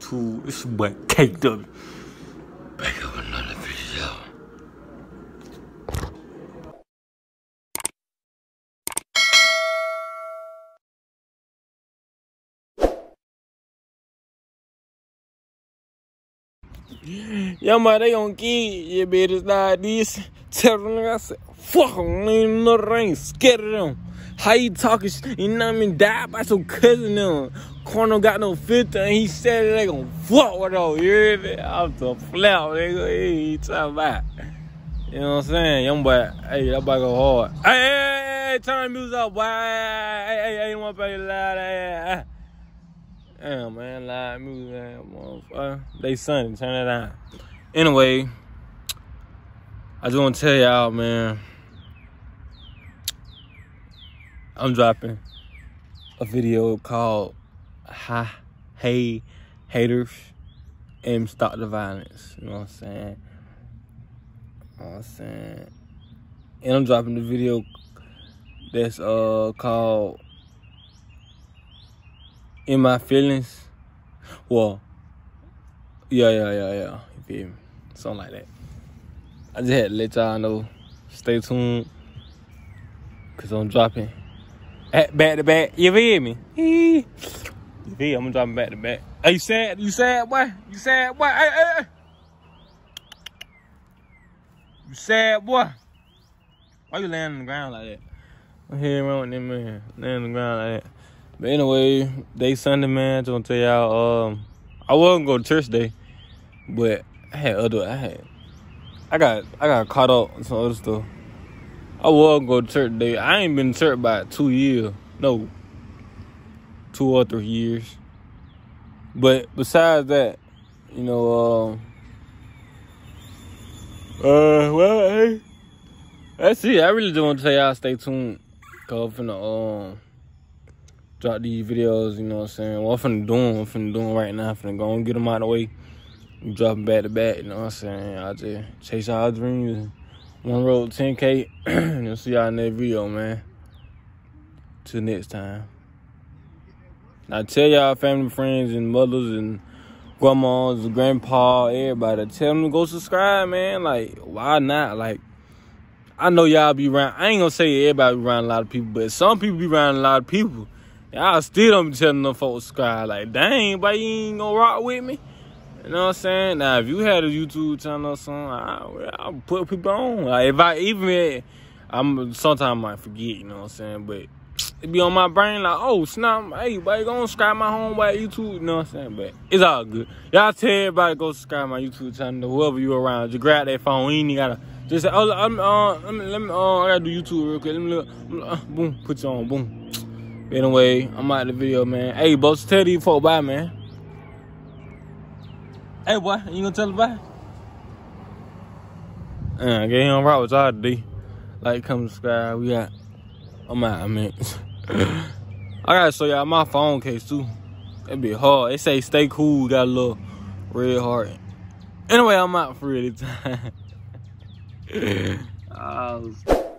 YouTube? It's your boy KW. Back up another video. Yeah, man, they gon' get you bitches like this. Tell them I said, fuck them, in the rain, scared of them. How you talking? You know what I mean? Die by some cousin them. Corner got no filter and he said they gon' fuck with them. You hear me? I'm the flap, nigga. He talking about. You know what I'm saying? Young boy, hey, that boy go hard. Hey, hey, hey, hey turn the music up, boy. Hey, hey, hey, you wanna play loud? Hey, hey. Damn, man, live music, man, motherfucker. They sunny, turn it on. Anyway, I just want to tell y'all, man, I'm dropping a video called "Hi, Hey, Haters and Stop the Violence." You know what I'm saying? You know what I'm saying? And I'm dropping the video that's uh called in my feelings. Well, yeah, yeah, yeah, yeah. You feel me? Something like that. I just had to let y'all know. Stay tuned. Cause I'm dropping back to back. You feel me? You feel I'm dropping back to back. Hey, you sad? You sad, boy? You sad, boy? Hey, hey, hey. You sad, boy? Why you laying on the ground like that? I'm here around with them man. Laying on the ground like that. But anyway, day Sunday, man. I just to tell y'all, um, I wasn't go to church day, but I had other, I had, I got, I got caught up on some other stuff. I was go to church today. I ain't been to church about two years, no, two or three years. But besides that, you know, um, uh, well, hey, that's it. I really just want to tell y'all stay tuned, cause I'm finna, um drop these videos, you know what I'm saying? What I'm finna do I'm finna do them right now. I'm finna go and get them out of the way. Drop them back to back, you know what I'm saying? I just chase our dreams. One road 10K. and you'll see y'all in that video, man. Till next time. I tell y'all family, friends, and mothers, and grandmas, and grandpa, everybody. Tell them to go subscribe, man. Like, why not? Like, I know y'all be around. I ain't gonna say everybody be around a lot of people, but some people be around a lot of people. Y'all still don't be telling them folks subscribe. Like, dang, but you ain't gonna rock with me. You know what I'm saying? Now, if you had a YouTube channel or something, I, I'll put people on. Like, if I even, I'm sometimes I forget. You know what I'm saying? But it be on my brain like, oh snap, hey, buddy, go subscribe my homeboy YouTube. You know what I'm saying? But it's all good. Y'all tell everybody go subscribe my YouTube channel. Whoever you around, just grab that phone. You ain't gotta just say, oh, I'm, uh, let me, let me, uh, I gotta do YouTube real quick. Let me look, uh, boom, put you on, boom. Anyway, I'm out of the video, man. Hey, boss, tell these folks bye, man. Hey, boy, you gonna tell them bye? Yeah, get him right with y'all today. Like, come subscribe. We got, I'm out, I mean. I gotta show y'all my phone case, too. It be hard. They say stay cool, got a little red heart. Anyway, I'm out for real time.